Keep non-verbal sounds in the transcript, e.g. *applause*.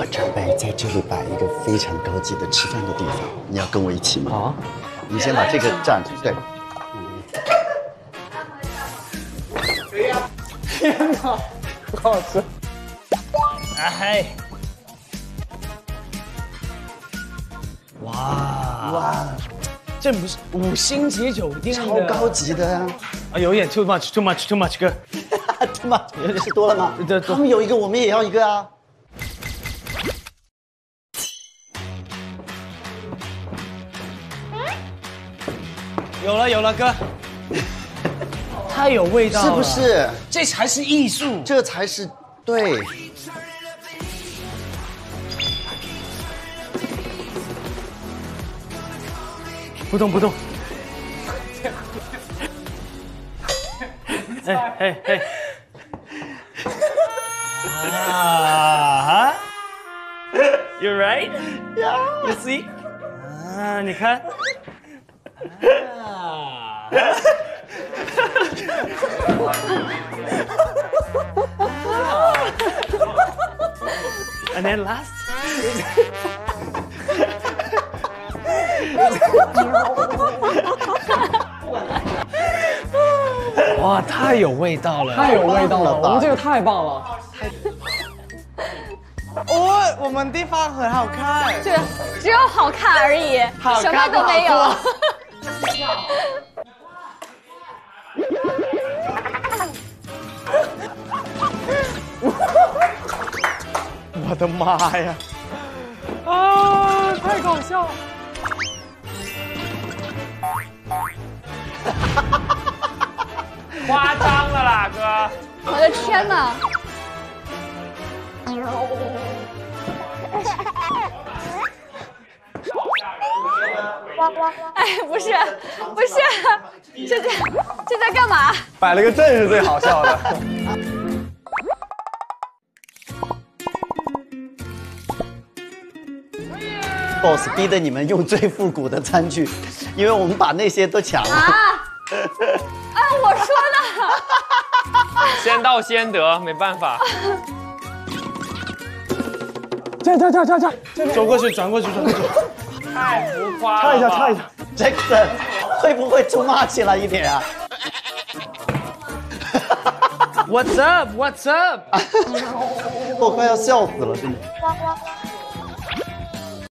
我准备在这里摆一个非常高级的吃饭的地方，你要跟我一起吗？好，你先把这个站着，对。天哪，不好吃。哎，哇哇，这不是五星级酒店超高级的啊、啊，有点 too much too much too much 哥。*laughs* 对吗？是多了吗？对对他们有一个，我们也要一个啊。有了有了，哥，*laughs* 太有味道了，是不？是？这才是艺术。这才是对。不动不动。*laughs* 哎哎哎！啊，You right? Yeah. You see? 啊，你看。啊。*laughs* And then last. *laughs* 哇，太有味道了！太有味道了，我们这个太棒了。*laughs* 哦，我们地方很好看。这只有好看而已，好什么看都没有。*laughs* 我的妈呀！啊，太搞笑了！*laughs* 夸张了啦，哥！我的天哪！哎，不是，不是，这在这在干嘛？摆了个阵是最好笑的。boss 逼得你们用最复古的餐具，因为我们把那些都抢了。啊！啊，我说的，先到先得，没办法。这这这这这，走过去，转过去，转过去。太浮夸擦一下，了吧。擦一下。Jackson 会不会 too much 了一点啊？What's up? What's *laughs* up? 我快要笑死了，真的。